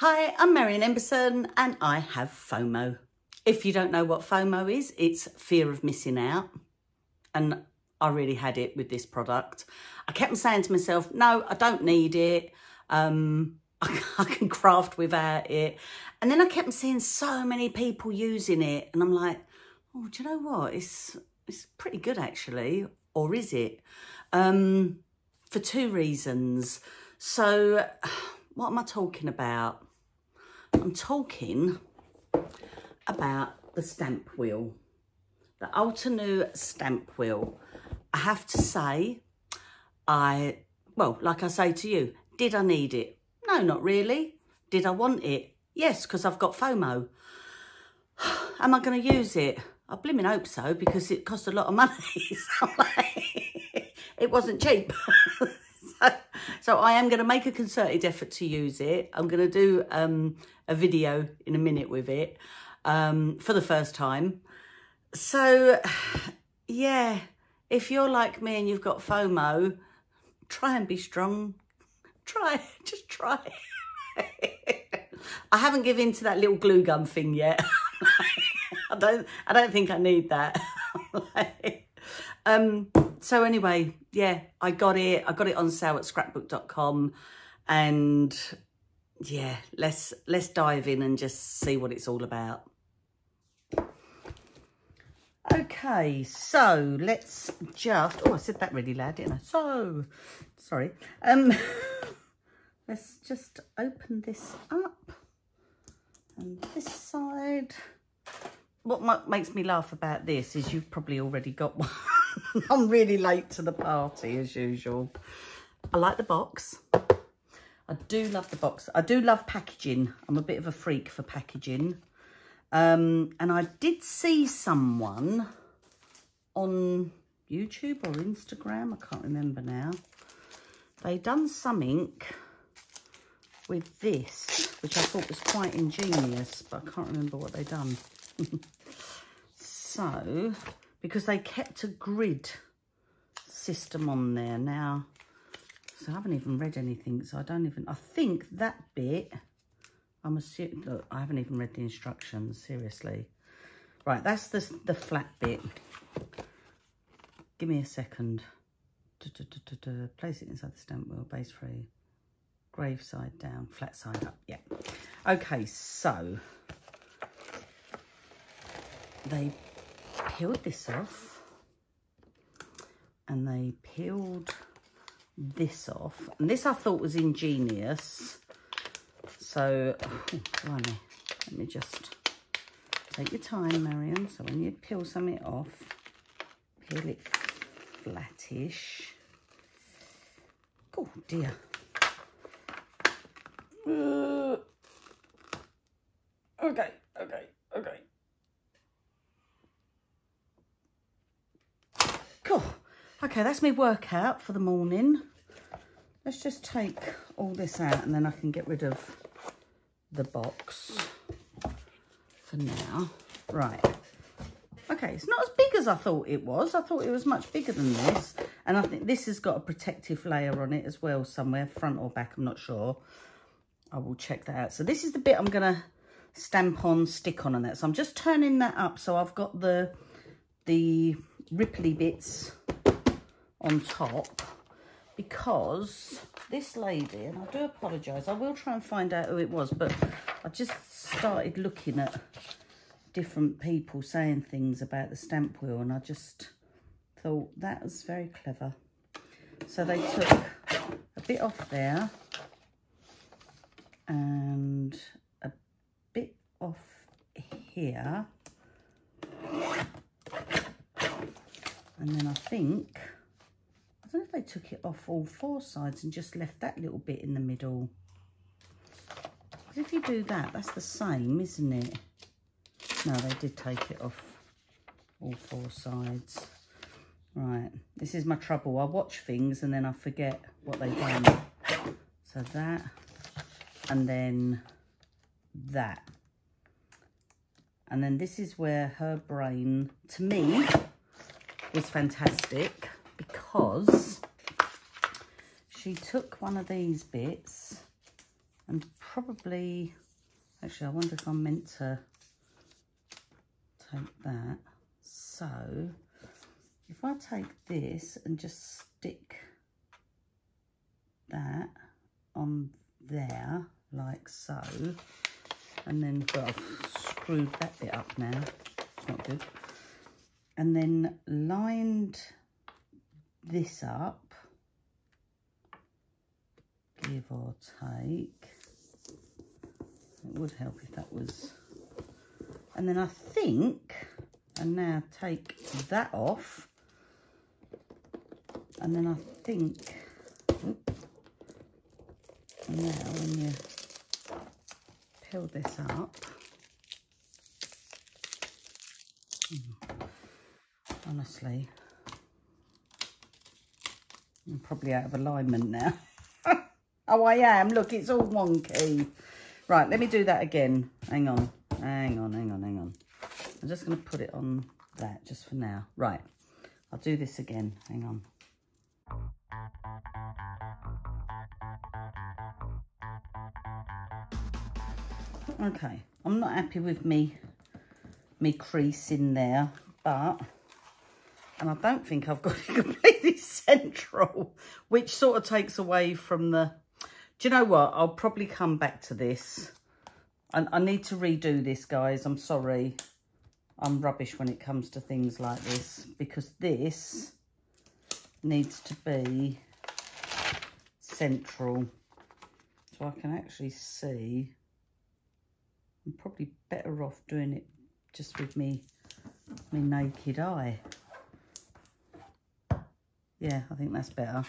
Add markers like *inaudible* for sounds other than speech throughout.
Hi, I'm Marion Emberson and I have FOMO. If you don't know what FOMO is, it's fear of missing out. And I really had it with this product. I kept saying to myself, no, I don't need it. Um, *laughs* I can craft without it. And then I kept seeing so many people using it. And I'm like, oh, do you know what? It's, it's pretty good actually. Or is it? Um, for two reasons. So *sighs* what am I talking about? I'm talking about the stamp wheel, the Altenew stamp wheel. I have to say, I, well, like I say to you, did I need it? No, not really. Did I want it? Yes, because I've got FOMO. *sighs* Am I going to use it? I blimmin' hope so, because it cost a lot of money. *laughs* *laughs* it wasn't cheap. *laughs* so, so, I am going to make a concerted effort to use it. I'm going to do um, a video in a minute with it um, for the first time. So, *sighs* yeah, if you're like me and you've got FOMO, try and be strong. *laughs* Try, just try. *laughs* I haven't given to that little glue gun thing yet. *laughs* I don't I don't think I need that. um so anyway, yeah, I got it. I got it on sale at scrapbook.com and yeah, let's let's dive in and just see what it's all about. Okay, so let's just, oh, I said that really loud, didn't I? So, sorry. Um, *laughs* let's just open this up. And this side. What makes me laugh about this is you've probably already got *laughs* one. I'm really late to the party, as usual. I like the box. I do love the box. I do love packaging. I'm a bit of a freak for packaging. Um, and I did see someone on YouTube or Instagram, I can't remember now. They done something with this, which I thought was quite ingenious, but I can't remember what they done. *laughs* so, because they kept a grid system on there. Now, so I haven't even read anything, so I don't even, I think that bit, I'm assuming, look, I haven't even read the instructions, seriously. Right, that's the, the flat bit. Give me a second. Du, du, du, Place it inside the stamp wheel, base free. Grave side down, flat side up, yeah. Okay, so they peeled this off and they peeled this off. And this I thought was ingenious. So, *sighs* oh, let me just take your time, Marion. So when you peel something off, peel it flattish. Oh dear. Uh, okay, okay, okay. Cool. Okay, that's my workout for the morning. Let's just take all this out and then I can get rid of the box for now. Right. Okay, it's not as big as I thought it was. I thought it was much bigger than this. And I think this has got a protective layer on it as well somewhere, front or back, I'm not sure. I will check that out. So this is the bit I'm going to stamp on, stick on and that. So I'm just turning that up so I've got the, the ripply bits on top because this lady, and I do apologise, I will try and find out who it was, but I just started looking at different people saying things about the stamp wheel and I just thought that was very clever. So they took a bit off there and a bit off here. And then I think I don't know if they took it off all four sides and just left that little bit in the middle. Because if you do that, that's the same, isn't it? No, they did take it off all four sides. Right, this is my trouble. I watch things and then I forget what they've done. So that, and then that. And then this is where her brain, to me, was fantastic because she took one of these bits and probably, actually I wonder if I'm meant to take that. So if I take this and just stick that on there like so, and then, well, I've screwed that bit up now, it's not good, and then lined this up, give or take, it would help if that was, and then I think, and now take that off, and then I think, now when you peel this up, hmm, honestly, I'm probably out of alignment now. *laughs* oh, I am. Look, it's all wonky. Right, let me do that again. Hang on, hang on, hang on, hang on. I'm just going to put it on that just for now. Right, I'll do this again. Hang on. Okay, I'm not happy with me, me crease in there, but, and I don't think I've got *laughs* it completely central, which sort of takes away from the, do you know what? I'll probably come back to this. I, I need to redo this, guys. I'm sorry. I'm rubbish when it comes to things like this because this needs to be central so I can actually see I'm probably better off doing it just with me, me naked eye. Yeah, I think that's better.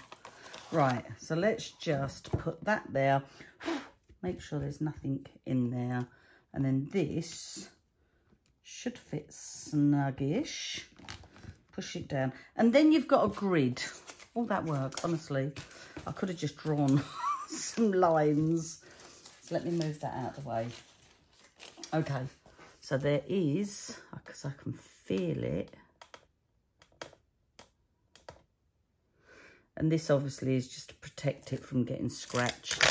Right, so let's just put that there. *sighs* Make sure there's nothing in there. And then this should fit snuggish. Push it down. And then you've got a grid. All that work, honestly. I could have just drawn *laughs* some lines. So let me move that out of the way. Okay, so there is, because I can feel it. And this obviously is just to protect it from getting scratched.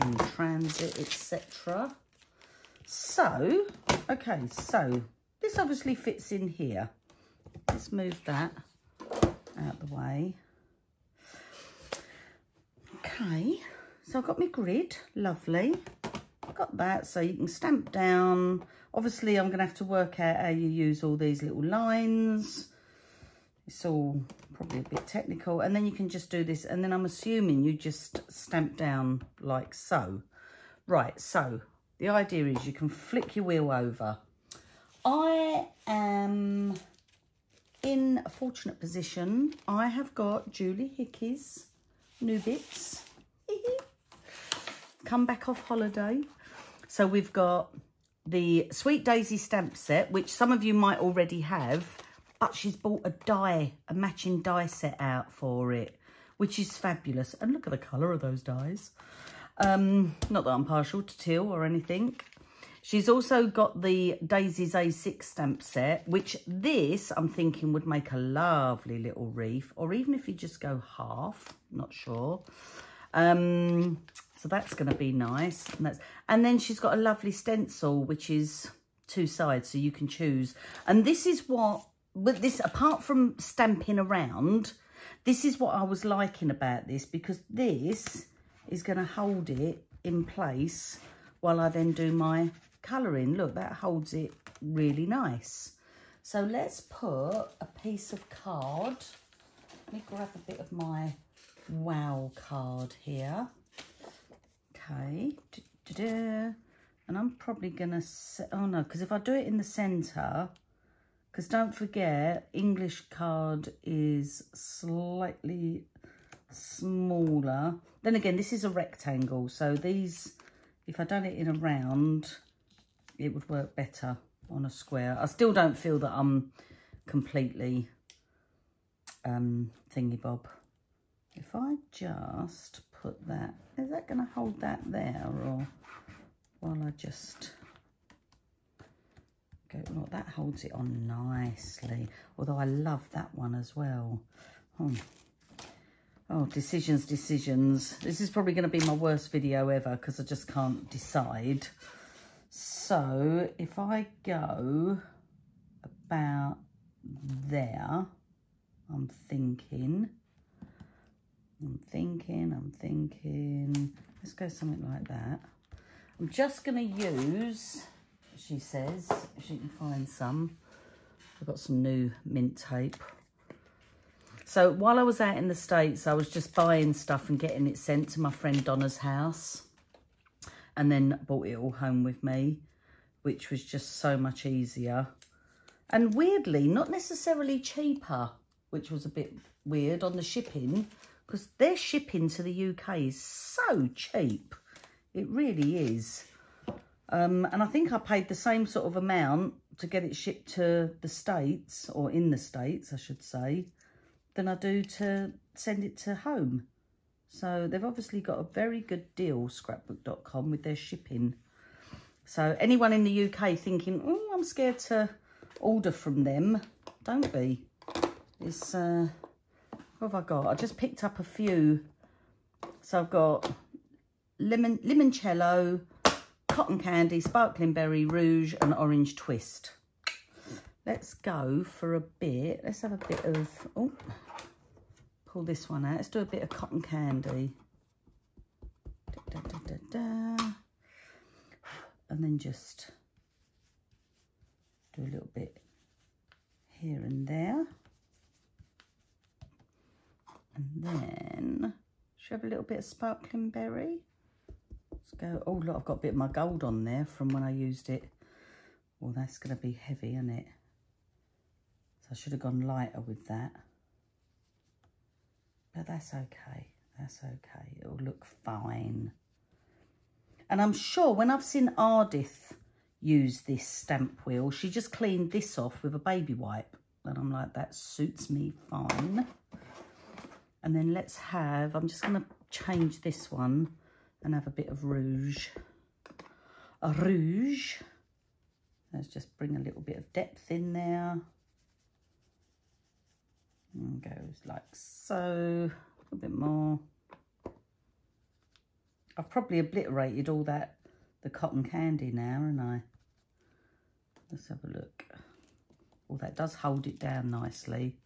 In transit, etc. So, okay, so this obviously fits in here. Let's move that out the way. Okay. So I've got my grid, lovely. I've got that, so you can stamp down. Obviously, I'm going to have to work out how you use all these little lines. It's all probably a bit technical. And then you can just do this. And then I'm assuming you just stamp down like so. Right, so the idea is you can flick your wheel over. I am in a fortunate position. I have got Julie Hickey's new bits *laughs* come back off holiday. So we've got the Sweet Daisy stamp set, which some of you might already have, but she's bought a die, a matching die set out for it, which is fabulous. And look at the colour of those dies. Um, not that I'm partial to teal or anything. She's also got the Daisy's A6 stamp set, which this I'm thinking would make a lovely little wreath, or even if you just go half, not sure. Um, so that's going to be nice. And, that's, and then she's got a lovely stencil, which is two sides, so you can choose. And this is what, with this, apart from stamping around, this is what I was liking about this, because this is going to hold it in place while I then do my colouring. Look, that holds it really nice. So let's put a piece of card. Let me grab a bit of my wow card here. Okay. Da -da -da. And I'm probably going to oh no, because if I do it in the centre, because don't forget, English card is slightly smaller. Then again, this is a rectangle, so these, if I done it in a round, it would work better on a square. I still don't feel that I'm completely um, thingy bob. If I just put that, is that going to hold that there or while I just go, look, that holds it on nicely. Although I love that one as well. Hmm. Oh, decisions, decisions. This is probably going to be my worst video ever because I just can't decide. So if I go about there, I'm thinking, I'm thinking, I'm thinking, let's go something like that. I'm just going to use, she says, if she can find some, I've got some new mint tape. So while I was out in the States, I was just buying stuff and getting it sent to my friend Donna's house. And then brought it all home with me, which was just so much easier. And weirdly, not necessarily cheaper, which was a bit weird on the shipping, because their shipping to the UK is so cheap. It really is. Um, and I think I paid the same sort of amount to get it shipped to the States, or in the States, I should say, than I do to send it to home. So they've obviously got a very good deal, scrapbook.com, with their shipping. So anyone in the UK thinking, oh, I'm scared to order from them, don't be. It's, uh, what have I got? I just picked up a few. So I've got lemon limoncello, cotton candy, sparkling berry, rouge and orange twist let's go for a bit. Let's have a bit of, oh, pull this one out. Let's do a bit of cotton candy. Da, da, da, and then just do a little bit here and there. And then, should have a little bit of sparkling berry? Let's go, oh look, I've got a bit of my gold on there from when I used it. Well, that's going to be heavy, isn't it? So I should have gone lighter with that. But that's okay. That's okay. It'll look fine. And I'm sure when I've seen Ardyth use this stamp wheel, she just cleaned this off with a baby wipe. And I'm like, that suits me fine. And then let's have, I'm just going to change this one and have a bit of rouge. A rouge. Let's just bring a little bit of depth in there. And goes like so. A bit more. I've probably obliterated all that the cotton candy now and I? Let's have a look. Well that does hold it down nicely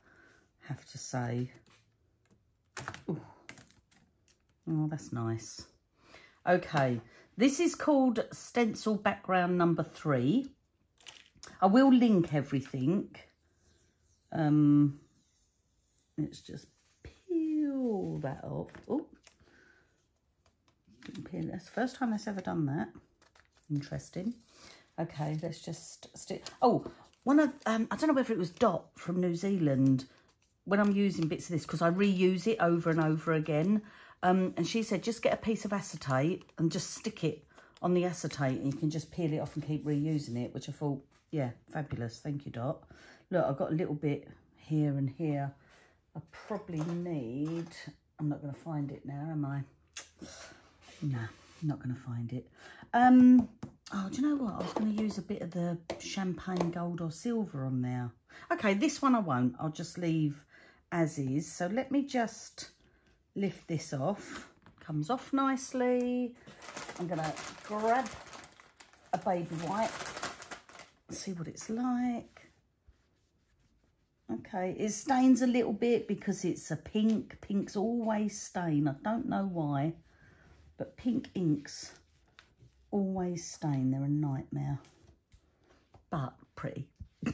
have to say. Ooh. oh that's nice okay this is called stencil background number three I will link everything um Let's just peel that off. Oh. That's the first time that's ever done that. Interesting. Okay, let's just stick. Oh, one of um, I don't know whether it was Dot from New Zealand. When I'm using bits of this, because I reuse it over and over again. Um, and she said, just get a piece of acetate and just stick it on the acetate and you can just peel it off and keep reusing it, which I thought, yeah, fabulous. Thank you, Dot. Look, I've got a little bit here and here I probably need, I'm not going to find it now, am I? No, not going to find it. Um, oh, do you know what? I was going to use a bit of the champagne gold or silver on there. Okay, this one I won't. I'll just leave as is. So let me just lift this off. Comes off nicely. I'm going to grab a baby wipe. See what it's like. Okay, it stains a little bit because it's a pink. Pinks always stain. I don't know why, but pink inks always stain. They're a nightmare, but pretty. *laughs*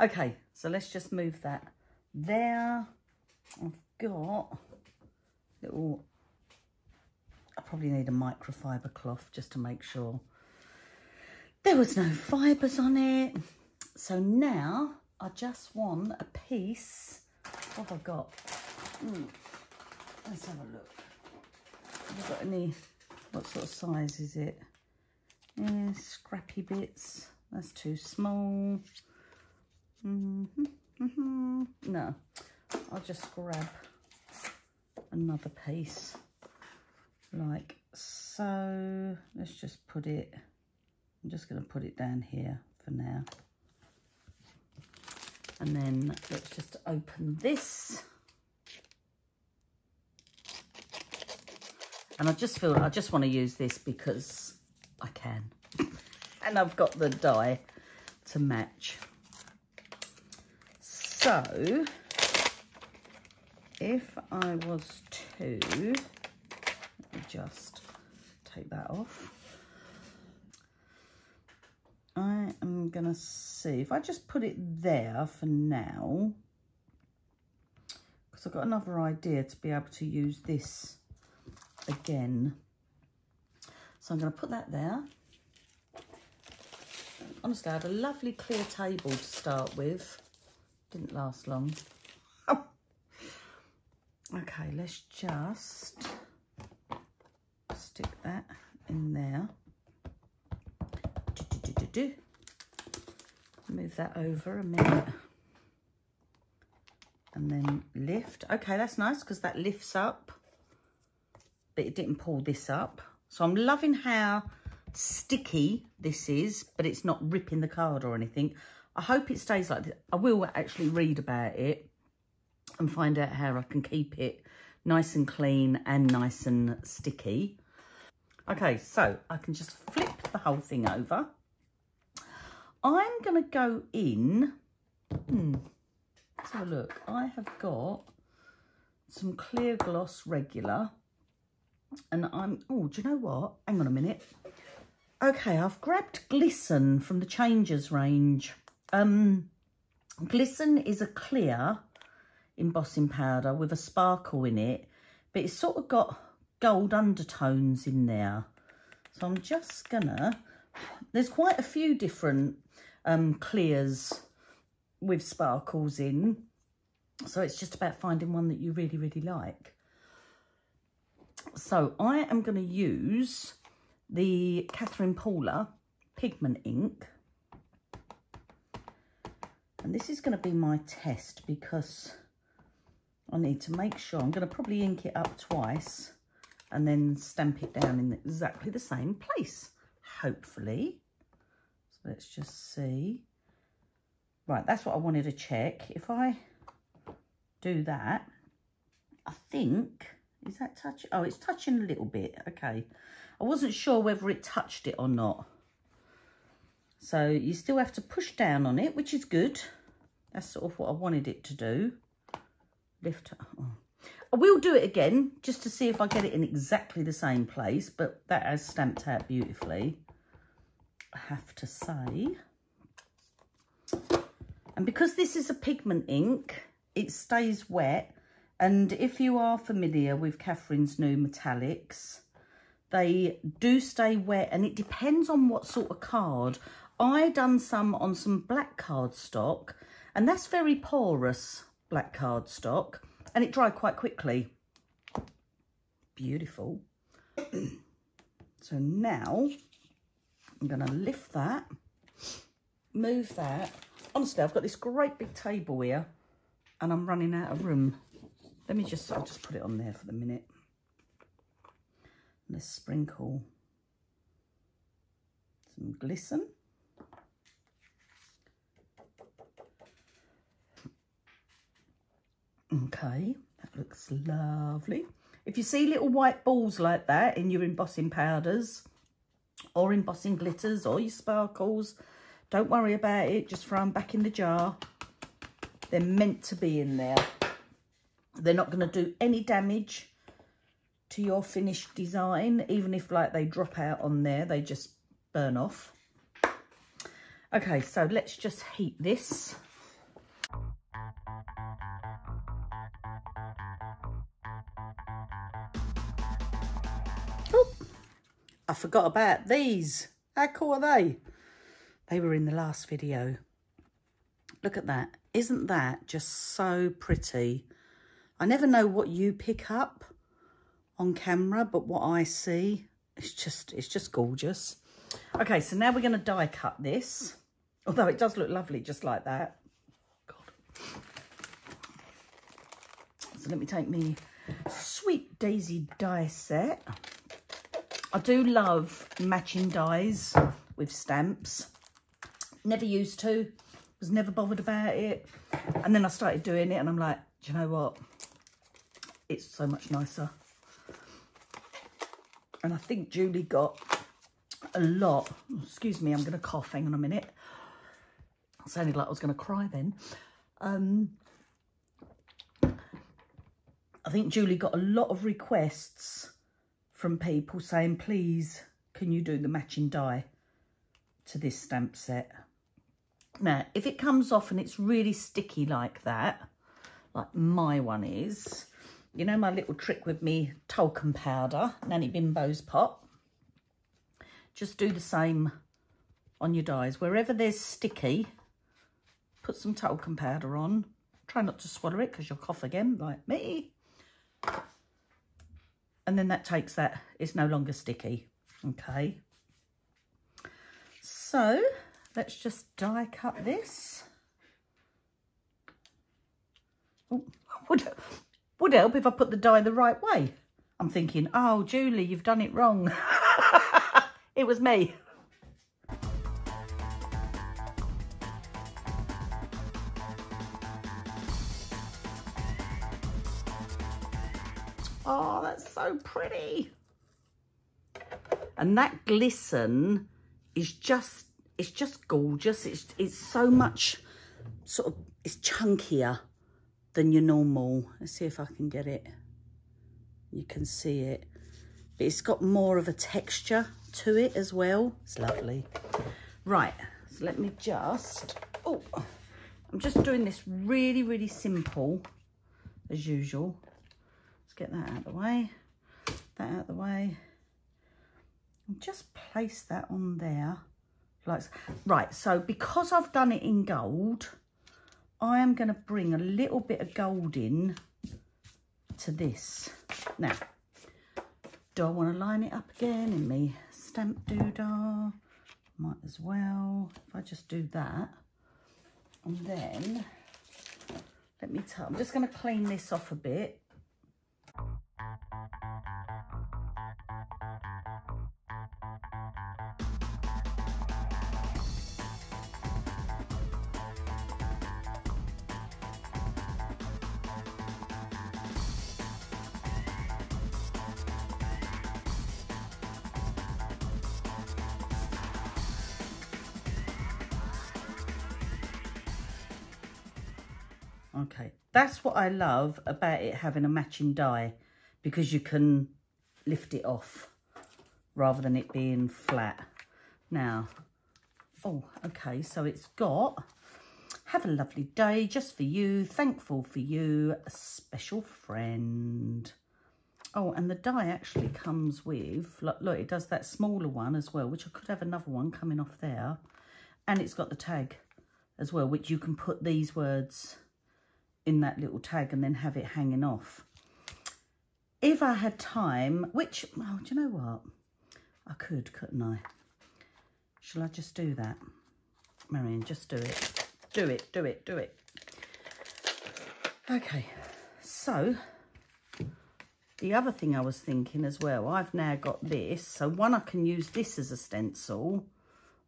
okay, so let's just move that there. I've got little, I probably need a microfiber cloth just to make sure there was no fibres on it. So now I just want a piece. What have I got? Mm. Let's have a look. Have I got any? What sort of size is it? Yeah, scrappy bits. That's too small. Mm -hmm, mm -hmm. No, I'll just grab another piece like so. Let's just put it, I'm just going to put it down here for now. And then let's just open this. And I just feel, I just want to use this because I can. And I've got the die to match. So, if I was to, just take that off. I am going to see if I just put it there for now, because I've got another idea to be able to use this again. So I'm going to put that there. Honestly, I had a lovely clear table to start with. Didn't last long. Okay, let's just stick that in there. Do, do, do, Move that over a minute. And then lift. Okay, that's nice because that lifts up. But it didn't pull this up. So I'm loving how sticky this is, but it's not ripping the card or anything. I hope it stays like this. I will actually read about it and find out how I can keep it nice and clean and nice and sticky. Okay, so I can just flip the whole thing over. I'm going to go in, hmm, let's have a look. I have got some clear gloss regular and I'm, oh, do you know what? Hang on a minute. Okay, I've grabbed Glisten from the Changers range. Um, Glisten is a clear embossing powder with a sparkle in it, but it's sort of got gold undertones in there. So I'm just gonna, there's quite a few different um, clears with sparkles in. So it's just about finding one that you really, really like. So I am going to use the Catherine Pooler pigment ink. And this is going to be my test because I need to make sure, I'm going to probably ink it up twice and then stamp it down in exactly the same place, hopefully. So let's just see. Right, that's what I wanted to check. If I do that, I think, is that touch? Oh, it's touching a little bit. Okay. I wasn't sure whether it touched it or not. So you still have to push down on it, which is good. That's sort of what I wanted it to do oh. I will do it again just to see if I get it in exactly the same place, but that has stamped out beautifully, I have to say. And because this is a pigment ink, it stays wet. And if you are familiar with Catherine's new metallics, they do stay wet and it depends on what sort of card. I done some on some black cardstock and that's very porous black cardstock and it dried quite quickly. Beautiful. *clears throat* so now I'm going to lift that, move that. Honestly, I've got this great big table here and I'm running out of room. Let me just, I'll just put it on there for the minute. Let's sprinkle some glisten. Okay, that looks lovely. If you see little white balls like that in your embossing powders or embossing glitters or your sparkles, don't worry about it. Just throw them back in the jar. They're meant to be in there. They're not going to do any damage to your finished design. Even if like they drop out on there, they just burn off. Okay, so let's just heat this. I forgot about these. How cool are they? They were in the last video. Look at that. Isn't that just so pretty? I never know what you pick up on camera, but what I see, it's just, it's just gorgeous. Okay, so now we're going to die cut this. Although it does look lovely just like that. God. So let me take me Sweet Daisy die set. I do love matching dies with stamps. Never used to, was never bothered about it. And then I started doing it and I'm like, do you know what? It's so much nicer. And I think Julie got a lot. Excuse me, I'm going to cough. Hang on a minute. It sounded like I was going to cry then. Um, I think Julie got a lot of requests from people saying, please, can you do the matching die to this stamp set? Now, if it comes off and it's really sticky like that, like my one is, you know my little trick with me talcum powder, Nanny Bimbo's pot? Just do the same on your dies. Wherever there's sticky, put some talcum powder on. Try not to swallow it because you'll cough again, like me. And then that takes that, it's no longer sticky, okay? So, let's just die cut this. Oh, would, would help if I put the die the right way. I'm thinking, oh, Julie, you've done it wrong. *laughs* it was me. Oh, that's so pretty. And that glisten is just, it's just gorgeous. It's, it's so much sort of, it's chunkier than your normal. Let's see if I can get it. You can see it. But it's got more of a texture to it as well. It's lovely. Right, so let me just, oh, I'm just doing this really, really simple as usual get that out of the way, that out of the way. And just place that on there. Like, right, so because I've done it in gold, I am going to bring a little bit of gold in to this. Now, do I want to line it up again in me stamp doodah? Might as well. If I just do that. And then, let me tell, I'm just going to clean this off a bit that's what I love about it having a matching die because you can lift it off rather than it being flat. Now, oh, okay, so it's got, have a lovely day just for you, thankful for you, a special friend. Oh, and the die actually comes with, look, look, it does that smaller one as well, which I could have another one coming off there. And it's got the tag as well, which you can put these words in that little tag and then have it hanging off. If I had time, which, oh, do you know what? I could, couldn't I? Shall I just do that? Marion, just do it. Do it, do it, do it. Okay, so the other thing I was thinking as well, I've now got this. So one, I can use this as a stencil.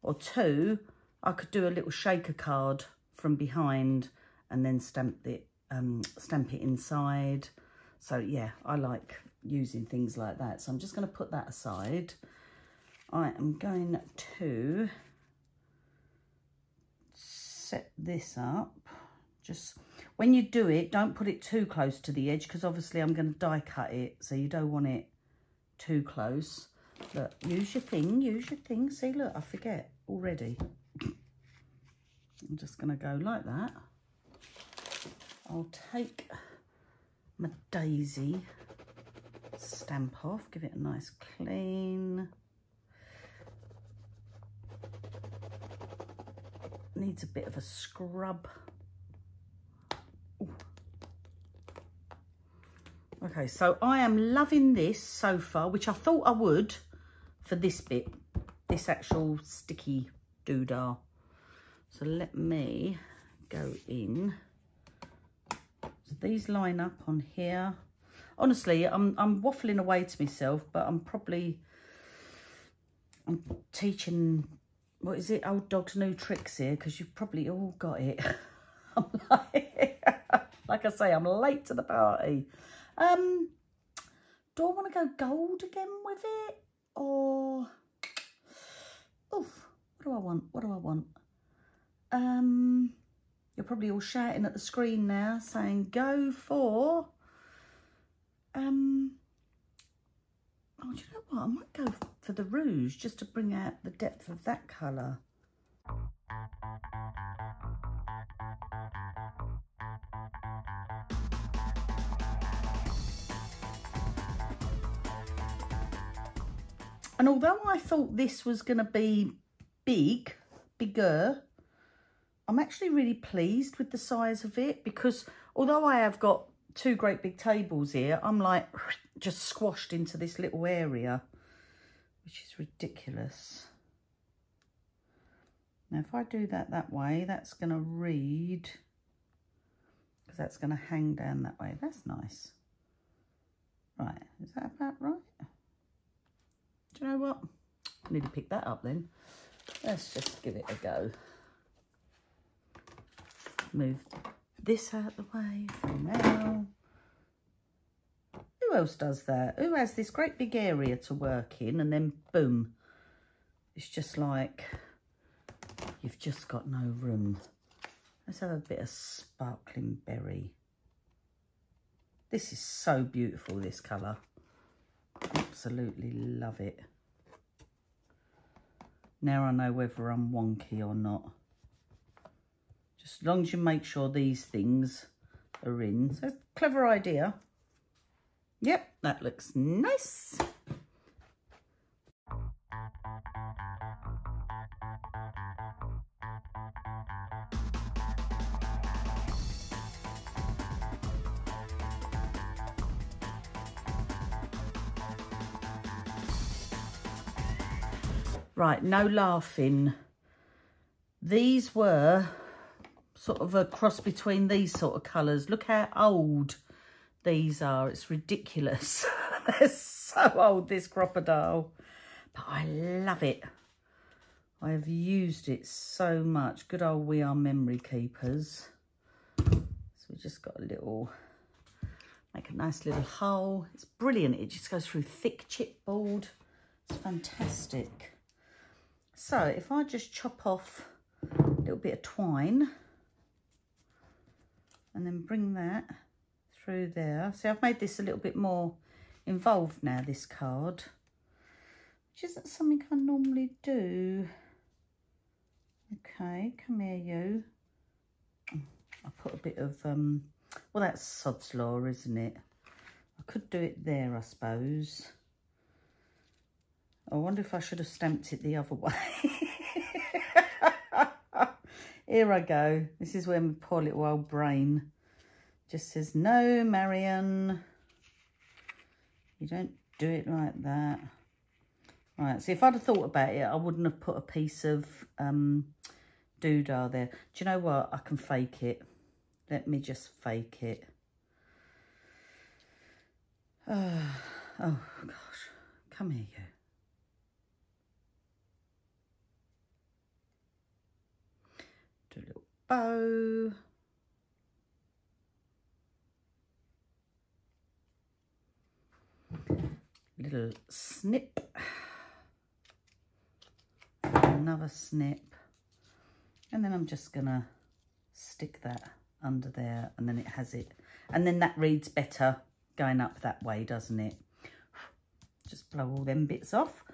Or two, I could do a little shaker card from behind and then stamp it um, stamp it inside. So yeah, I like using things like that. So I'm just going to put that aside. I am going to set this up. Just when you do it, don't put it too close to the edge because obviously I'm going to die cut it. So you don't want it too close. Look, use your thing, use your thing. See, look, I forget already. *coughs* I'm just going to go like that. I'll take my daisy stamp off, give it a nice clean. Needs a bit of a scrub. Ooh. Okay, so I am loving this so far, which I thought I would for this bit, this actual sticky doodah. So let me go in these line up on here. Honestly, I'm, I'm waffling away to myself, but I'm probably I'm teaching, what is it, old dogs new tricks here, because you've probably all got it. *laughs* Like, *laughs* like I say, I'm late to the party. Um, do I want to go gold again with it? or, oof, what do I want? What do I want? Um, you're probably all shouting at the screen now saying go for, um, oh, do you know what? I might go for the rouge just to bring out the depth of that colour. And although I thought this was going to be big, bigger, I'm actually really pleased with the size of it because although I have got two great big tables here, I'm like *sighs* just squashed into this little area, which is ridiculous. Now, if I do that that way, that's going to read, because that's going to hang down that way. That's nice. Right, is that about right? Do you know what? I need to pick that up then. Let's just give it a go. Move this out the way for now. Who else does that? Who has this great big area to work in and then boom. It's just like you've just got no room. Let's have a bit of sparkling berry. This is so beautiful, this colour. Absolutely love it. Now I know whether I'm wonky or not. As long as you make sure these things are in. So, clever idea. Yep, that looks nice. Right, no laughing. These were sort of a cross between these sort of colours. Look how old these are. It's ridiculous. *laughs* They're so old, this Crop-A-Dile. But I love it. I have used it so much. Good old We Are Memory Keepers. So we just got a little, make a nice little hole. It's brilliant. It just goes through thick chipboard. It's fantastic. So if I just chop off a little bit of twine and then bring that through there. See, I've made this a little bit more involved now, this card, which isn't something I normally do. Okay, come here, you. I put a bit of, um, well, that's sod's law, isn't it? I could do it there, I suppose. I wonder if I should have stamped it the other *laughs* way. Here I go. This is where my poor little old brain just says, no, Marion, you don't do it like that. Right, so if I'd have thought about it, I wouldn't have put a piece of um, doodah there. Do you know what? I can fake it. Let me just fake it. Oh, *sighs* oh gosh. Come here, you. Do a little bow. Little snip. Another snip. And then I'm just going to stick that under there and then it has it. And then that reads better going up that way, doesn't it? Just blow all them bits off.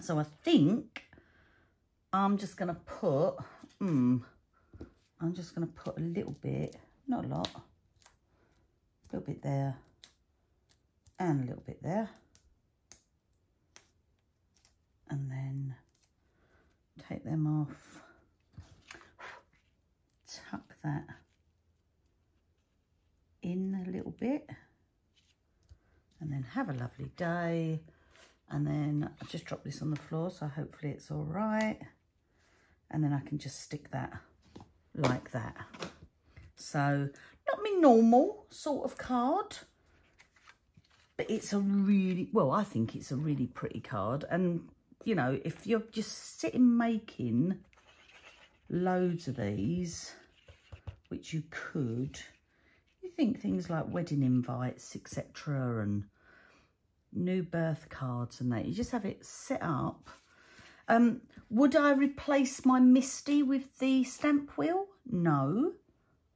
So I think I'm just going to put, hmm, I'm just going to put a little bit, not a lot, a little bit there and a little bit there. And then take them off, tuck that in a little bit and then have a lovely day and then I just drop this on the floor so hopefully it's all right and then I can just stick that like that. So not my normal sort of card, but it's a really, well, I think it's a really pretty card. And, you know, if you're just sitting making loads of these, which you could, you think things like wedding invites, etc. and new birth cards and that. You just have it set up. Um, would I replace my MISTI with the stamp wheel? No,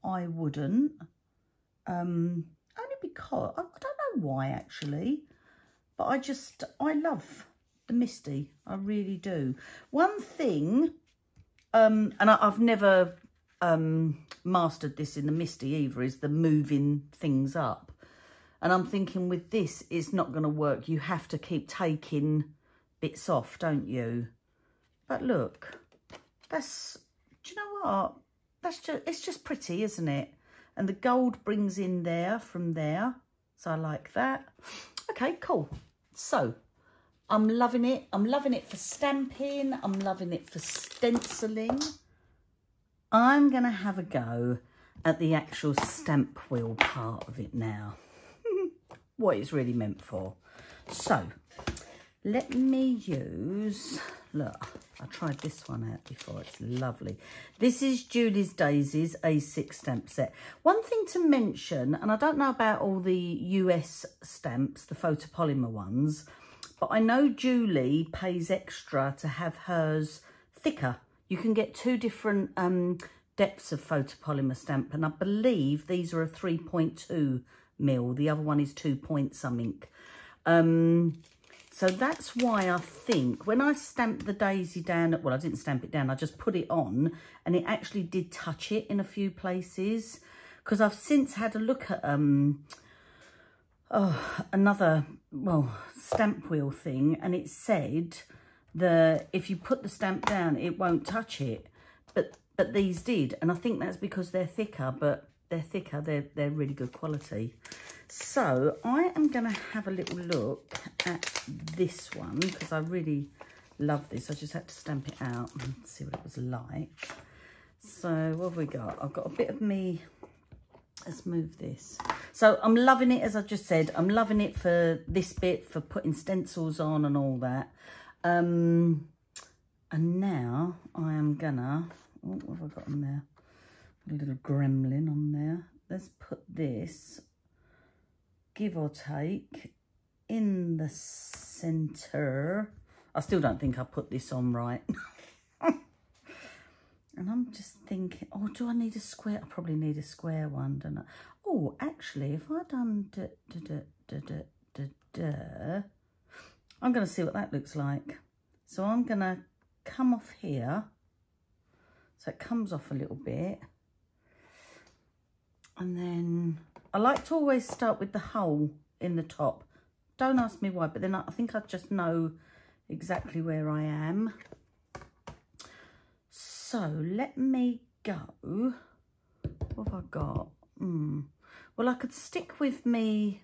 I wouldn't. Um, only because, I, don't know why actually, but I just, I love the MISTI. I really do. One thing, um, and I, have never um, mastered this in the MISTI either, is the moving things up. And I'm thinking with this, it's not going to work. You have to keep taking bits off, don't you? But look, that's, do you know what? That's just, it's just pretty, isn't it? And the gold brings in there from there. So I like that. Okay, cool. So I'm loving it. I'm loving it for stamping. I'm loving it for stenciling. I'm going to have a go at the actual stamp wheel part of it now. *laughs* what it's really meant for. So, let me use, look, I tried this one out before, it's lovely. This is Julie's Daisies A6 stamp set. One thing to mention, and I don't know about all the US stamps, the photopolymer ones, but I know Julie pays extra to have hers thicker. You can get two different um, depths of photopolymer stamp, and I believe these are a 3.2 mil. The other one is 2 point something. Um, so that's why I think when I stamped the daisy down, well, I didn't stamp it down, I just put it on and it actually did touch it in a few places because I've since had a look at um, oh, another, well, stamp wheel thing and it said that if you put the stamp down, it won't touch it. But, but these did. And I think that's because they're thicker, but they're thicker, they're, they're really good quality. So I am going to have a little look at this one because I really love this. I just had to stamp it out and see what it was like. So what have we got? I've got a bit of me. Let's move this. So I'm loving it, as I just said. I'm loving it for this bit, for putting stencils on and all that. Um, and now I am gonna, oh, what have I got on there? A little gremlin on there. Let's put this give or take, in the centre. I still don't think I put this on right. *laughs* and I'm just thinking, oh, do I need a square? I probably need a square one, don't I? Oh, actually, if I done da, da, da, da, da, da, I'm going to see what that looks like. So I'm going to come off here. So it comes off a little bit. And then I like to always start with the hole in the top. Don't ask me why, but then I think I just know exactly where I am. So let me go. What have I got? Hmm. Well, I could stick with me,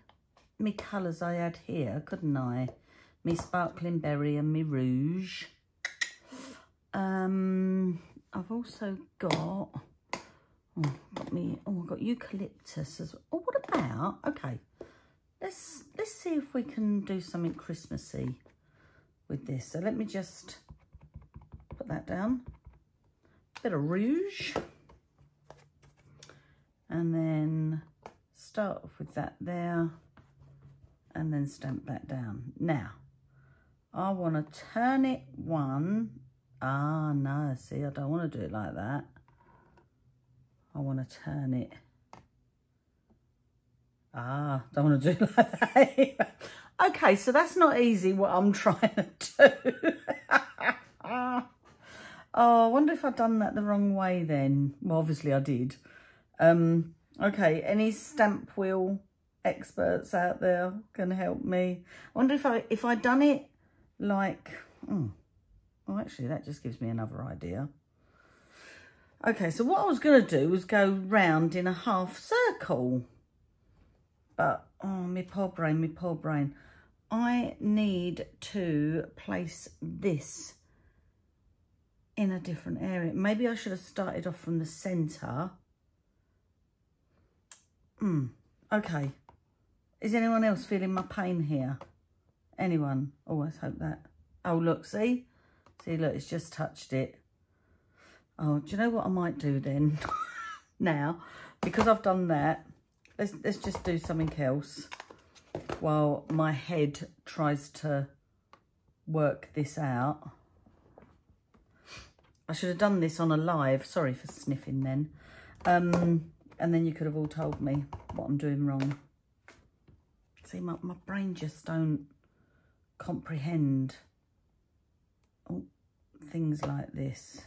me colours I had here, couldn't I? Me sparkling berry and me rouge. Um, I've also got Oh, got me. Oh, I've got eucalyptus as well. Oh, what about? Okay, let's let's see if we can do something Christmassy with this. So let me just put that down. Bit of rouge, and then start off with that there, and then stamp that down. Now, I want to turn it one. Ah, no, see, I don't want to do it like that. I want to turn it. Ah, don't want to do like that. *laughs* okay, so that's not easy what I'm *laughs* trying to do. *laughs* oh, I wonder if I've done that the wrong way then. Well, obviously I did. Um, okay, any stamp wheel experts out there can help me. I wonder if I if I done it like, oh, oh, actually that just gives me another idea. Okay, so what I was going to do was go round in a half circle. But, oh, my poor brain, my poor brain. I need to place this in a different area. Maybe I should have started off from the centre. Hmm, okay. Is anyone else feeling my pain here? Anyone? Always hope that. Oh, look, see? See, look, it's just touched it. Oh, do you know what I might do then? *laughs* now, because I've done that, let's, let's just do something else. while my head tries to work this out. I should have done this on a live. Sorry for sniffing then. Um, and then you could have all told me what I'm doing wrong. See, my, my brain just don't comprehend oh, things like this.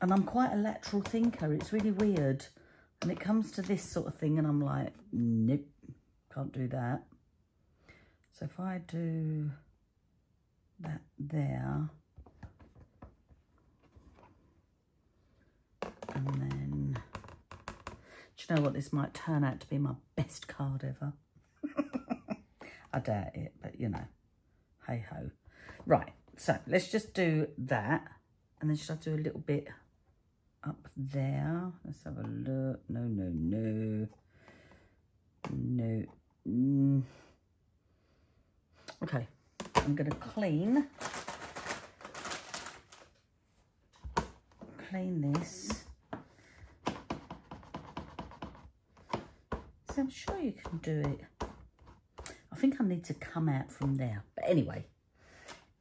And I'm quite a lateral thinker. It's really weird. And it comes to this sort of thing and I'm like, nope, can't do that. So if I do that there, and then, do you know what, this might turn out to be my best card ever. *laughs* I doubt it, but you know, hey ho. Right, so let's just do that. And then should I do a little bit up there? Let's have a look. No, no, no. No. Mm. Okay, I'm going to clean. Clean this. So I'm sure you can do it I think I need to come out from there. But anyway,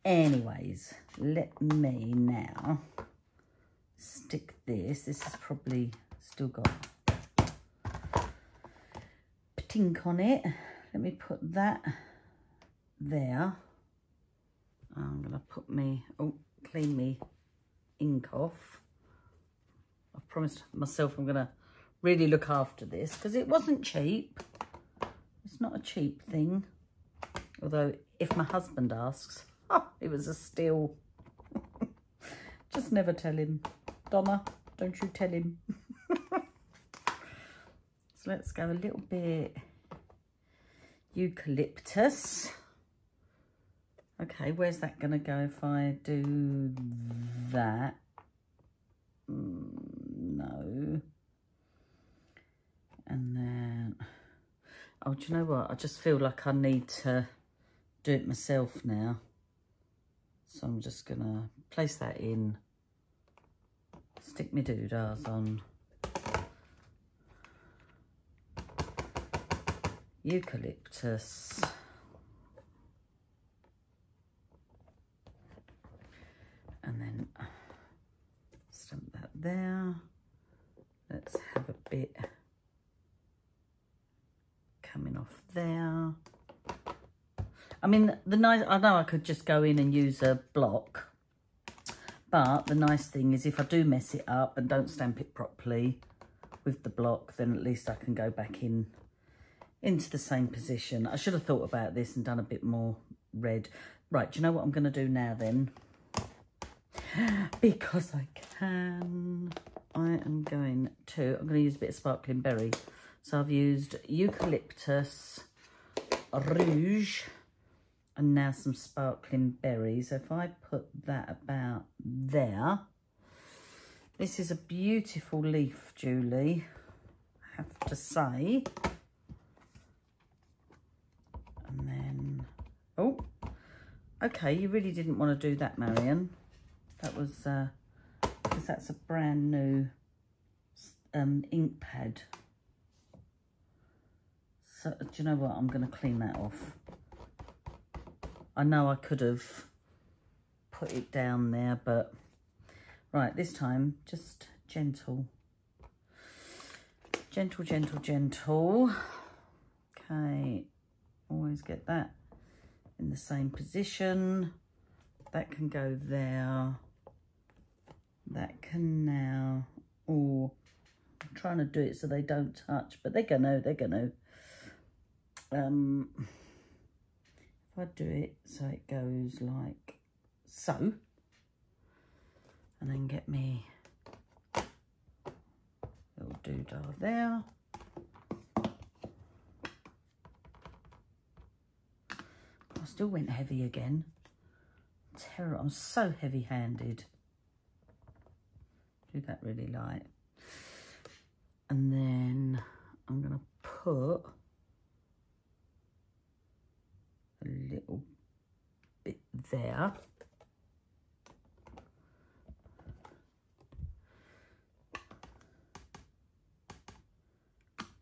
anyways, let me now this. This has probably still got pink on it. Let me put that there. I'm going to put me, oh, clean me ink off. I've promised myself I'm going to really look after this because it wasn't cheap. It's not a cheap thing. Although, if my husband asks, *laughs* oh, it was a steal. *laughs* Just never tell him. Donna, don't you tell him. *laughs* so let's go a little bit eucalyptus. Okay, where's that going to go if I do that? Mm, no. And then... Oh, do you know what? I just feel like I need to do it myself now. So I'm just going to place that in, stick my doodahs on. Eucalyptus. And then stamp that there. Let's have a bit coming off there. I mean, the nice, I know I could just go in and use a block, but the nice thing is if I do mess it up and don't stamp it properly with the block, then at least I can go back in into the same position. I should have thought about this and done a bit more red. Right, do you know what I'm going to do now then? *gasps* Because I can, I am going to, I'm going to use a bit of sparkling berry. So I've used eucalyptus, rouge, and now some sparkling berries. If I put that about there, this is a beautiful leaf, Julie, I have to say. And then, oh, okay, you really didn't want to do that, Marion. That was, because uh, that's a brand new um, ink pad. So, do you know what? I'm going to clean that off. I know I could have put it down there, but right, this time, just gentle. Gentle, gentle, gentle. Okay, always get that in the same position. That can go there. That can now, or I'm trying to do it so they don't touch, but they're gonna, they're gonna. Um, I do it so it goes like so, and then get me little doodah there. I still went heavy again. Terror, I'm so heavy-handed. Do that really light. And then I'm going to put a little bit there.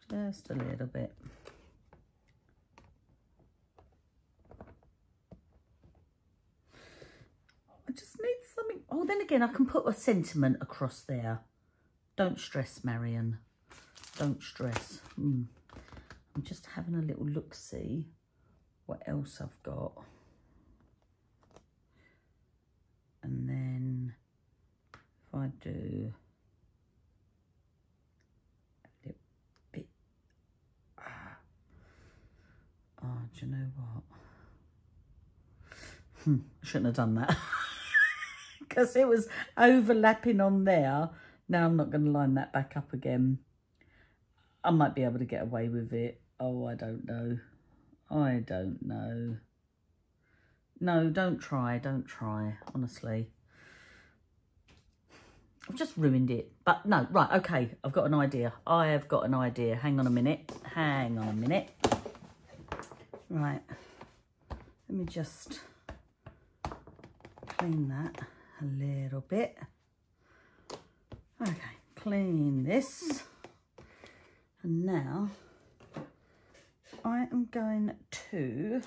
Just a little bit. I just need something. Oh, then again, I can put a sentiment across there. Don't stress, Marion. Don't stress. Mm. I'm just having a little look-see what else I've got. And then if I do a little bit, ah, oh, do you know what? Hmm, shouldn't have done that. *laughs* Because it was overlapping on there. Now I'm not going to line that back up again. I might be able to get away with it. Oh, I don't know. I don't know. No, don't try. Don't try, honestly. I've just ruined it. But no, right, okay. I've got an idea. I have got an idea. Hang on a minute. Hang on a minute. Right. Let me just clean that a little bit. Okay, clean this. And now I am going to,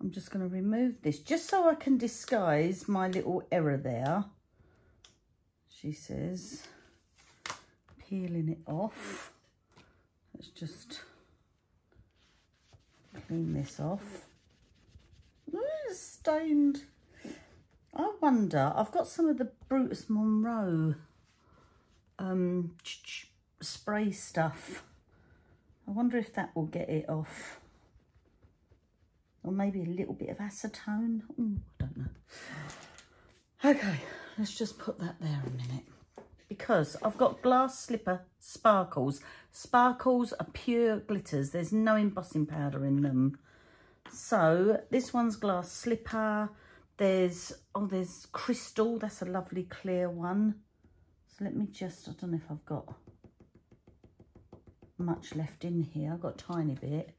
I'm just going to remove this just so I can disguise my little error there. She says, peeling it off. Let's just clean this off. It's stained. I wonder, I've got some of the Brutus Monroe um, spray stuff. I wonder if that will get it off. Or maybe a little bit of acetone. Ooh, I don't know. Okay, let's just put that there a minute. Because I've got glass slipper sparkles. Sparkles are pure glitters. There's no embossing powder in them. So this one's glass slipper. There's, oh, there's crystal. That's a lovely clear one. So let me just, I don't know if I've got much left in here. I've got a tiny bit.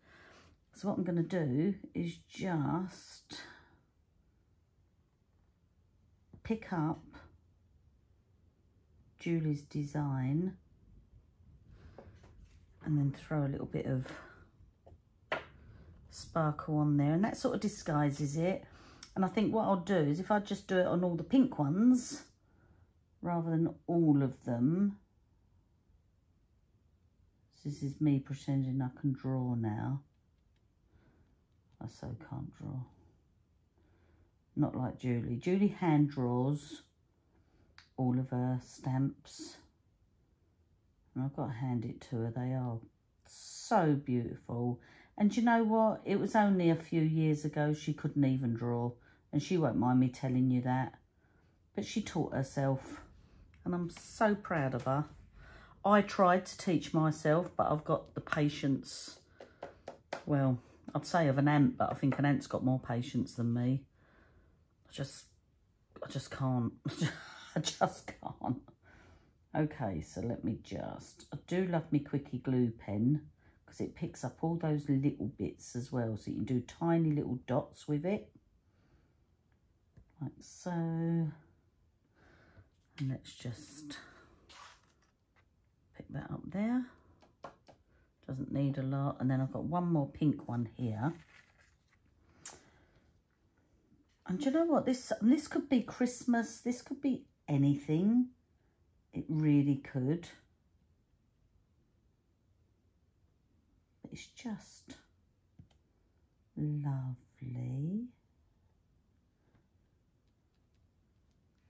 So what I'm going to do is just pick up Julie's design and then throw a little bit of sparkle on there and that sort of disguises it and I think what I'll do is if I just do it on all the pink ones rather than all of them this is me pretending I can draw now. I so can't draw. Not like Julie. Julie hand draws all of her stamps. And I've got to hand it to her. They are so beautiful. And you know what? It was only a few years ago she couldn't even draw. And she won't mind me telling you that. But she taught herself. And I'm so proud of her. I tried to teach myself, but I've got the patience, well, I'd say of an ant, but I think an ant's got more patience than me. I just, I just can't. *laughs* I just can't. Okay, so let me just, I do love me Quickie glue pen because it picks up all those little bits as well. So you can do tiny little dots with it. Like so. And let's just that up there. Doesn't need a lot. And then I've got one more pink one here. And you know what? This, this could be Christmas. This could be anything. It really could. It's just lovely.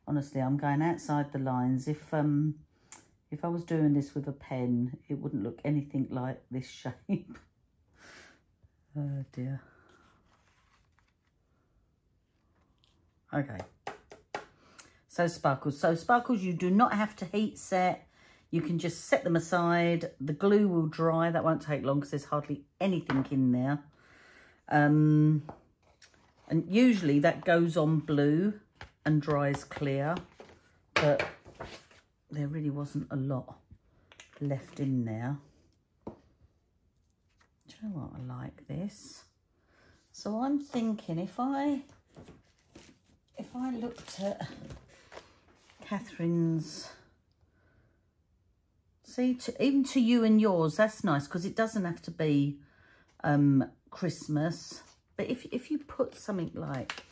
Honestly, I'm going outside the lines. If um if I was doing this with a pen, it wouldn't look anything like this shape. *laughs* oh dear. Okay. So sparkles. So sparkles, you do not have to heat set. You can just set them aside. The glue will dry. That won't take long because there's hardly anything in there. Um, and usually that goes on blue and dries clear. But there really wasn't a lot left in there. Do you know what? I like this. So I'm thinking if I if I looked at Catherine's See, to, even to you and yours, that's nice because it doesn't have to be um, Christmas. But if, if you put something like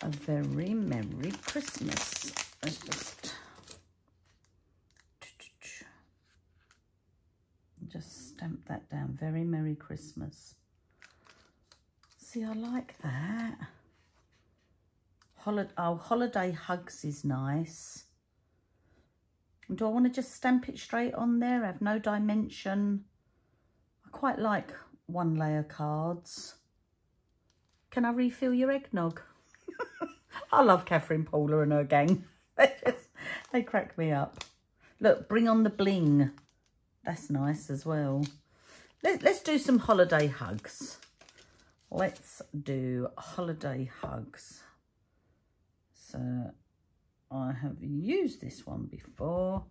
a very Merry Christmas, let's just, just stamp that down. Very Merry Christmas. See, I like that. Holiday, oh, Holiday Hugs is nice. Do I want to just stamp it straight on there? I have no dimension. I quite like one layer cards. Can I refill your eggnog? *laughs* I love Catherine Pooler and her gang. *laughs* they, they crack me up. Look, bring on the bling. That's nice as well. Let, let's do some holiday hugs. Let's do holiday hugs. So I have used this one before.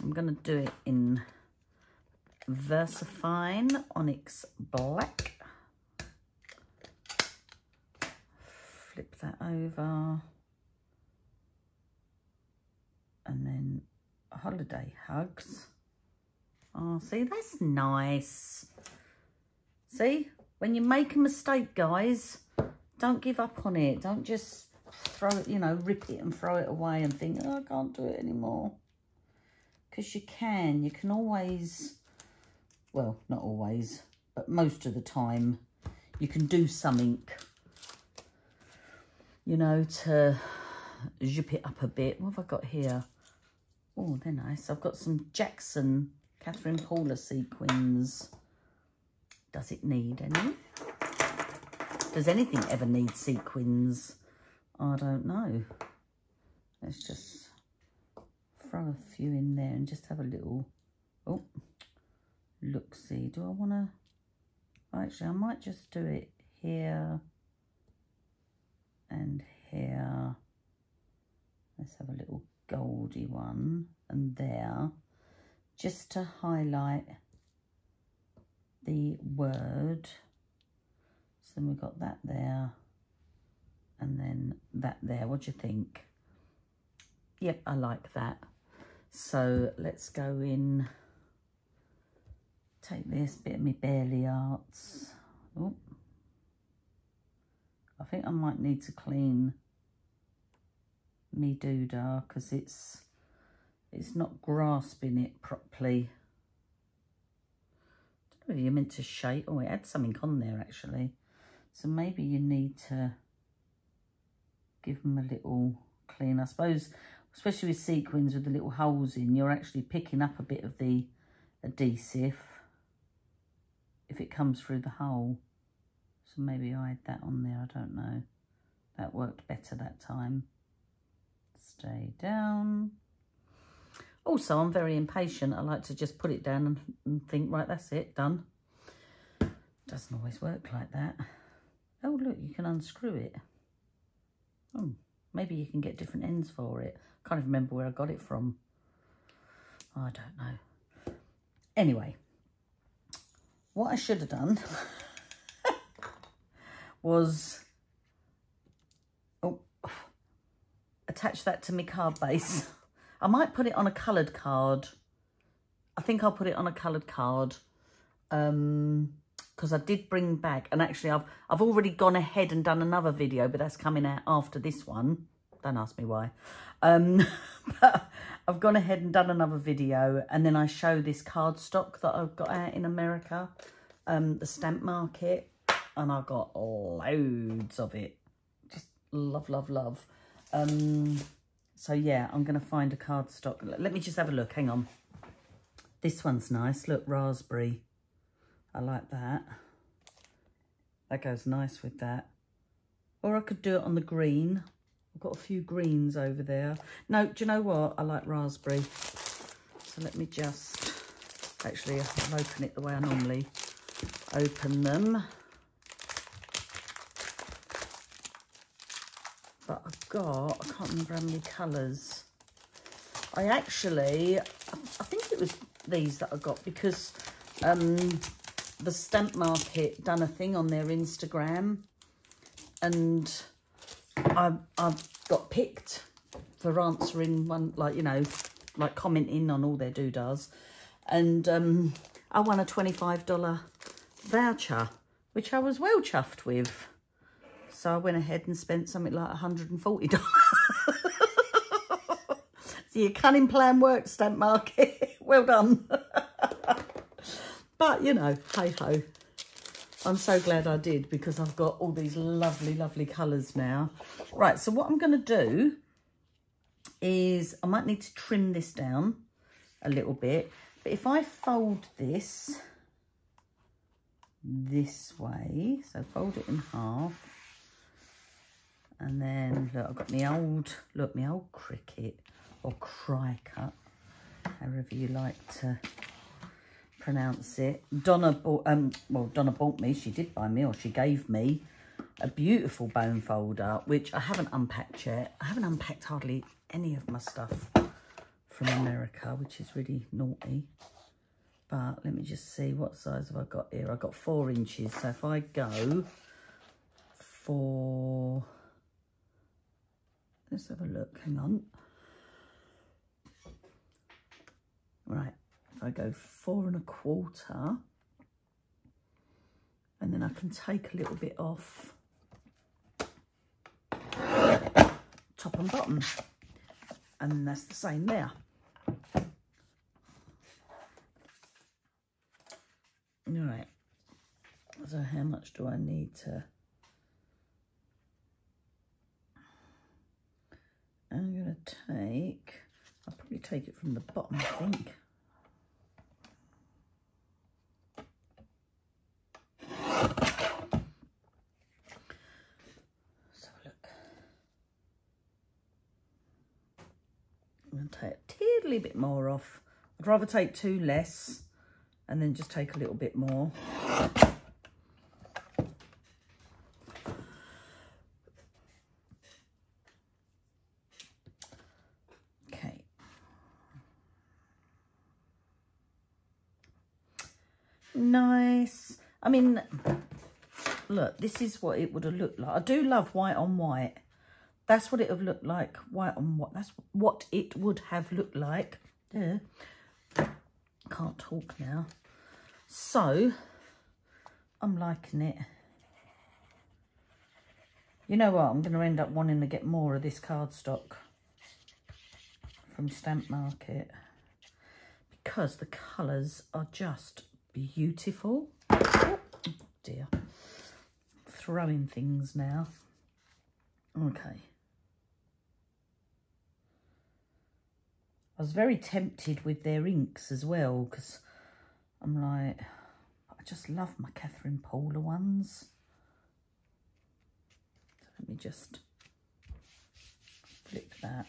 I'm going to do it in VersaFine Onyx Black. Flip that over. And then Holiday Hugs. Oh, see, that's nice. See, when you make a mistake, guys, don't give up on it. Don't just throw it, you know, rip it and throw it away and think, oh, I can't do it anymore. Because you can. You can always, well, not always, but most of the time, you can do something, you know, to zip it up a bit. What have I got here? Oh, they're nice. I've got some Jackson Catherine Pooler sequins. Does it need any? Does anything ever need sequins? I don't know. Let's just throw a few in there and just have a little, oh, look see. Do I want to, actually I might just do it here and here. Let's have a little goldy one and there just to highlight the word. So then we've got that there and then that there. What do you think? Yep, I like that. So let's go in, take this bit of me Bearly Arts. Oh, I think I might need to clean me doodah because it's it's not grasping it properly. I don't know if you're meant to shape. Oh, it had something on there actually. So maybe you need to give them a little clean. I suppose, especially with sequins with the little holes in, you're actually picking up a bit of the adhesive if it comes through the hole. So maybe I had that on there, I don't know. That worked better that time. Stay down. Also, I'm very impatient. I like to just put it down and, and think, right, that's it, done. Doesn't always work like that. Oh, look, you can unscrew it. Oh, maybe you can get different ends for it. Can't even remember where I got it from. I don't know. Anyway, what I should have done *laughs* was oh, attach that to my card base. *laughs* I might put it on a coloured card. I think I'll put it on a coloured card. Um, because I did bring back, and actually I've, I've already gone ahead and done another video, but that's coming out after this one. Don't ask me why. Um, *laughs* but I've gone ahead and done another video, and then I show this cardstock that I've got out in America, um, the stamp market, and I've got loads of it. Just love, love, love. Um, so yeah, I'm going to find a cardstock. Let me just have a look. Hang on. This one's nice. Look, raspberry. I like that. That goes nice with that. Or I could do it on the green. I've got a few greens over there. No, do you know what? I like raspberry. So let me just, actually I'll open it the way I normally open them. But I've got, I can't remember how many colours. I actually, I think it was these that I got because um, the Stamp Market done a thing on their Instagram and I, I got picked for answering one, like, you know, like commenting on all their doodads. And um, I won a $25 voucher, which I was well chuffed with. So I went ahead and spent something like $140. so your *laughs* cunning plan worked, Stamp Market. *laughs* well done. *laughs* but, you know, hey-ho. I'm so glad I did because I've got all these lovely, lovely colours now. Right, so what I'm going to do is I might need to trim this down a little bit. But if I fold this this way, so fold it in half. And then, look, I've got my old, look, my old cricket or Cricut, however you like to pronounce it. Donna bought, um, well, Donna bought me, she did buy me, or she gave me a beautiful bone folder, which I haven't unpacked yet. I haven't unpacked hardly any of my stuff from America, which is really naughty. But let me just see, what size have I got here? I've got four inches. So if I go for, let's have a look, hang on. Right, if I go four and a quarter, and then I can take a little bit off top and bottom. And that's the same there. All right. So how much do I need to I'm going to take I'll probably take it from the bottom I think So look. I'm going to take a tiddly bit more off. I'd rather take two less and then just take a little bit more. Okay. Nice. I mean, look, this is what it would have looked like. I do love white on white. That's what it would have looked like, white on what. That's what it would have looked like. Yeah. Can't talk now. So, I'm liking it. You know what? I'm going to end up wanting to get more of this cardstock from Stamp Market because the colours are just beautiful. Oh, dear. Throwing things now. Okay. I was very tempted with their inks as well because I'm like, I just love my Catherine Pooler ones. So let me just flip that.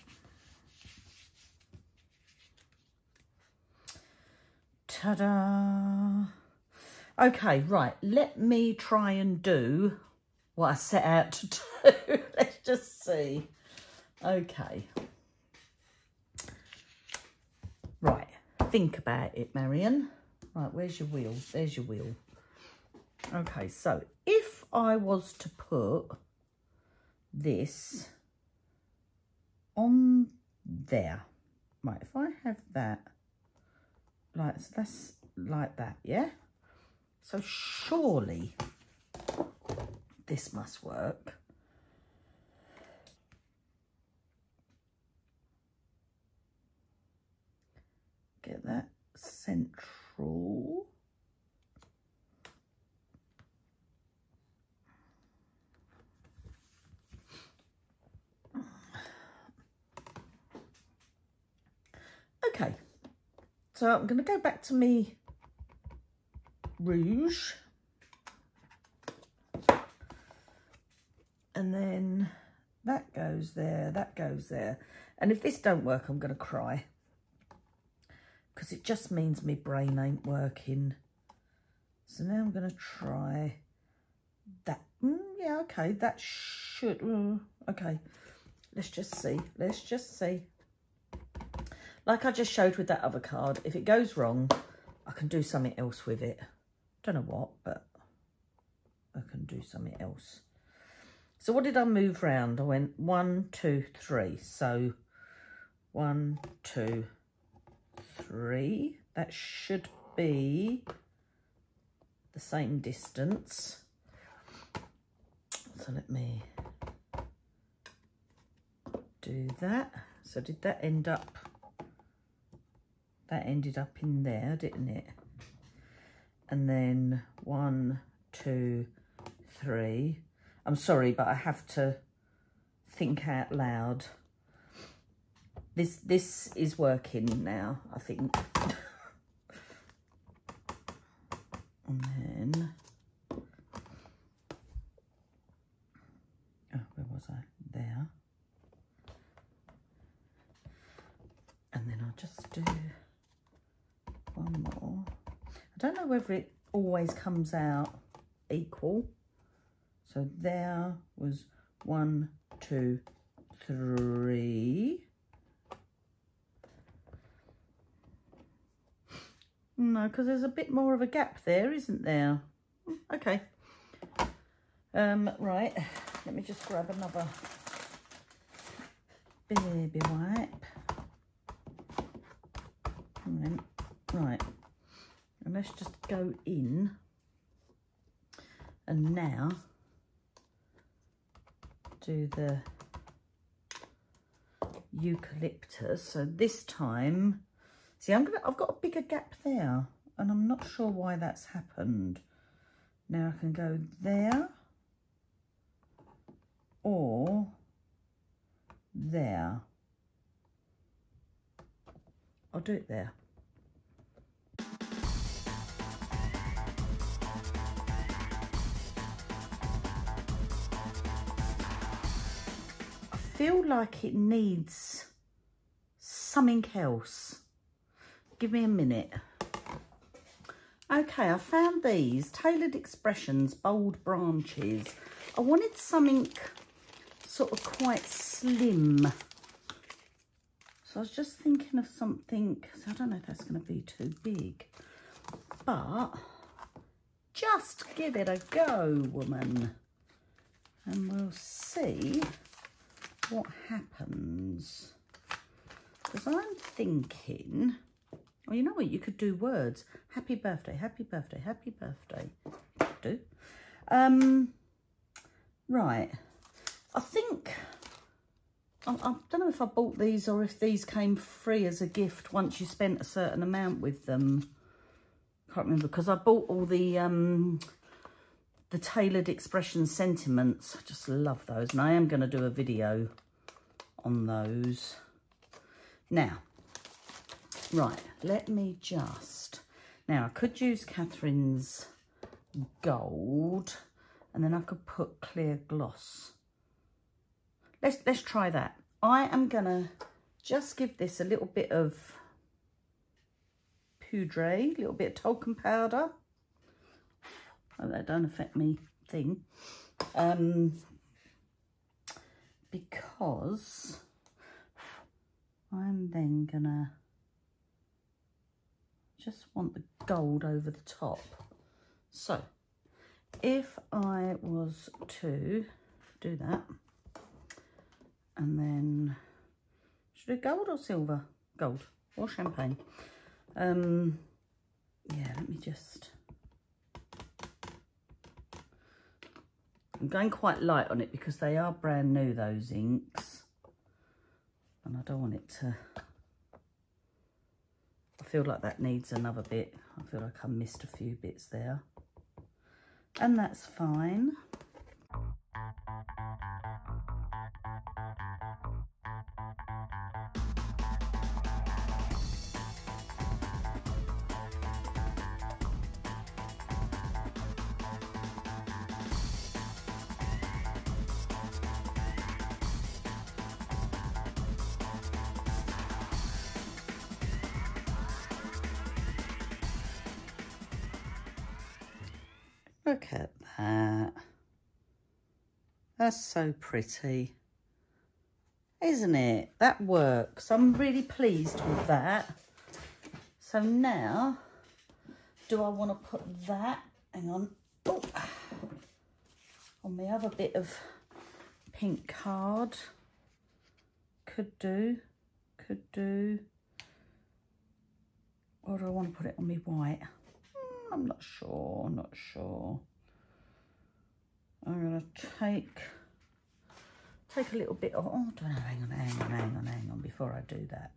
Ta-da! Okay, right, let me try and do what I set out to *laughs* do. Let's just see. Okay. Right, think about it, Marion. Right, where's your wheel? There's your wheel. Okay, so if I was to put this on there, right, if I have that, like, so that's like that, yeah? So surely this must work. get that central. Okay, so I'm going to go back to me rouge. And then that goes there, that goes there. And if this don't work, I'm going to cry because it just means my brain ain't working. So now I'm going to try that. Mm, yeah, okay, that should, mm, okay. Let's just see, let's just see. Like I just showed with that other card, if it goes wrong, I can do something else with it. Don't know what, but I can do something else. So what did I move round? I went one, two, three. So one, two, three. That should be the same distance. So let me do that. So did that end up, that ended up in there, didn't it? And then one, two, three. I'm sorry, but I have to think out loud. This this is working now, I think. *laughs* and then oh, where was I? There. And then I'll just do one more. I don't know whether it always comes out equal. So there was one, two, three. No, because there's a bit more of a gap there, isn't there? Okay. Um, right, let me just grab another baby wipe. Right, and let's just go in. And now do the eucalyptus. So this time, see, I'm gonna, I've got a bigger gap there, and I'm not sure why that's happened. Now I can go there, or there. I'll do it there. Feel like it needs something else. Give me a minute. Okay, I found these Tailored Expressions Bold Branches. I wanted something sort of quite slim. So I was just thinking of something, so I don't know if that's going to be too big, but just give it a go, woman. And we'll see what happens. Because I'm thinking, well, you know what? You could do words. Happy birthday, happy birthday, happy birthday. Do. Um, right. I think, I, I don't know if I bought these or if these came free as a gift once you spent a certain amount with them. I can't remember because I bought all the um, the tailored expression sentiments. I just love those. And I am going to do a video on those. Now, right, let me just... Now, I could use Catherine's gold and then I could put clear gloss. Let's, let's try that. I am going to just give this a little bit of poudre, a little bit of talcum powder oh, that don't affect me thing. Um, because I'm then gonna just want the gold over the top. So if I was to do that and then should I do gold or silver? Gold or champagne. Um, yeah, let me just I'm going quite light on it because they are brand new, those inks. And I don't want it to... I feel like that needs another bit. I feel like I missed a few bits there. And that's fine. That's so pretty. Isn't it? That works. I'm really pleased with that. So now, do I want to put that, hang on, oh, on the other bit of pink card? Could do, could do. Or do I want to put it on me white? Mm, I'm not sure, not sure. I'm going to take take a little bit of, oh, hang on, hang on, hang on, hang on, before I do that.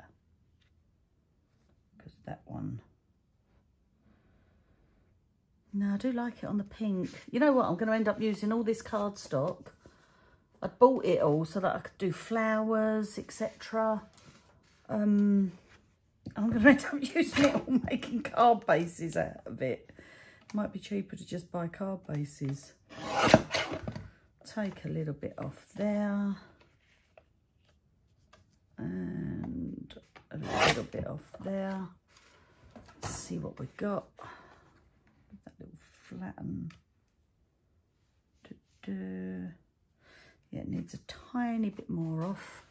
Because that one, no, I do like it on the pink. You know what, I'm going to end up using all this cardstock. I bought it all so that I could do flowers, etc. Um, I'm going *laughs* to end up using it all making card bases out of it. Might be cheaper to just buy card bases take a little bit off there and a little bit off there. Let's see what we've got. That little flatten. Yeah, it needs a tiny bit more off.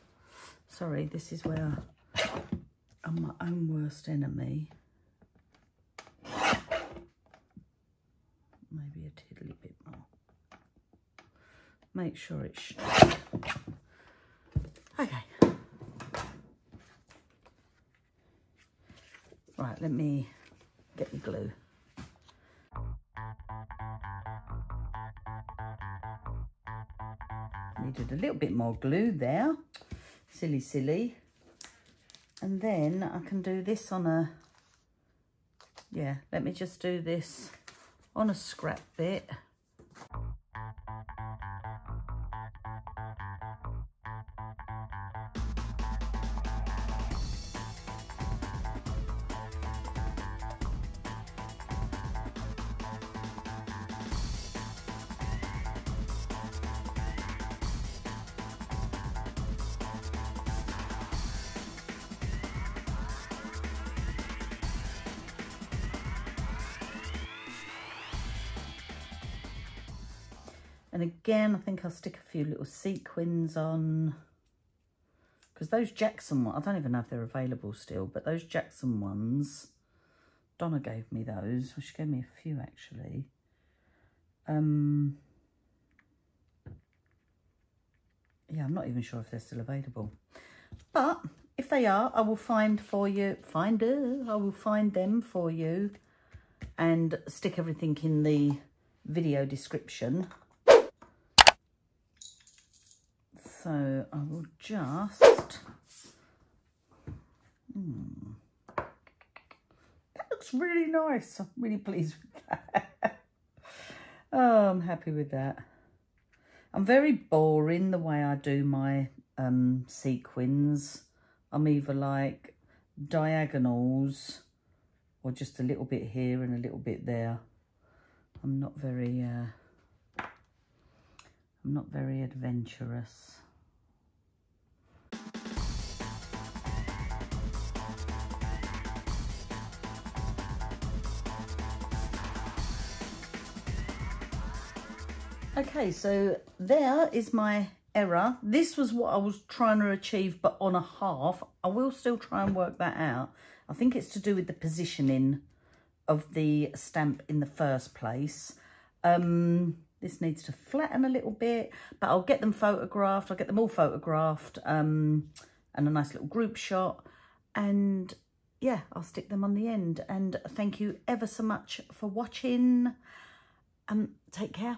Sorry, this is where I'm my own worst enemy. Maybe a tiddly make sure it's okay. Right let me get the glue. Needed a little bit more glue there. Silly silly. And then I can do this on a yeah let me just do this on a scrap bit I'll stick a few little sequins on. Because those Jackson ones, I don't even know if they're available still, but those Jackson ones, Donna gave me those. Well, she gave me a few actually. Um, yeah, I'm not even sure if they're still available. But if they are, I will find for you, find her, I will find them for you and stick everything in the video description. So I will just, hmm. that looks really nice. I'm really pleased with that. *laughs* oh, I'm happy with that. I'm very boring the way I do my um, sequins. I'm either like diagonals or just a little bit here and a little bit there. I'm not very, uh, I'm not very adventurous. Okay, so there is my error. This was what I was trying to achieve, but on a half. I will still try and work that out. I think it's to do with the positioning of the stamp in the first place. Um, this needs to flatten a little bit, but I'll get them photographed. I'll get them all photographed um, and a nice little group shot. And yeah, I'll stick them on the end. And thank you ever so much for watching. Um, take care.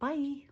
Bye.